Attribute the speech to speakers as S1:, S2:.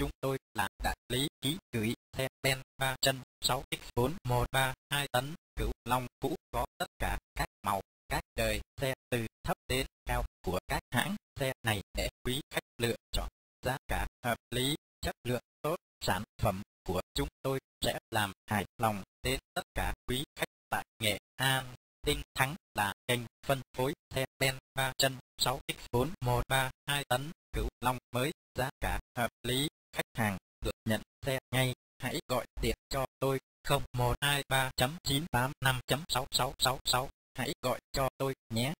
S1: chúng tôi là đại lý ký gửi xe ben ba chân 6 x 4 một ba hai tấn cửu long cũ có tất cả các màu các đời xe từ thấp đến cao của các hãng xe này để quý khách lựa chọn giá cả hợp lý chất lượng tốt sản phẩm của chúng tôi sẽ làm hài lòng đến tất cả quý khách tại nghệ an tinh thắng là kênh phân phối xe ben ba chân 6 x 4 132 tấn cửu long mới giá cả hợp lý
S2: khách hàng được nhận
S1: xe ngay, hãy gọi điện cho tôi không một hai ba chấm chấm chín tám năm sáu sáu sáu sáu hãy gọi cho tôi nhé.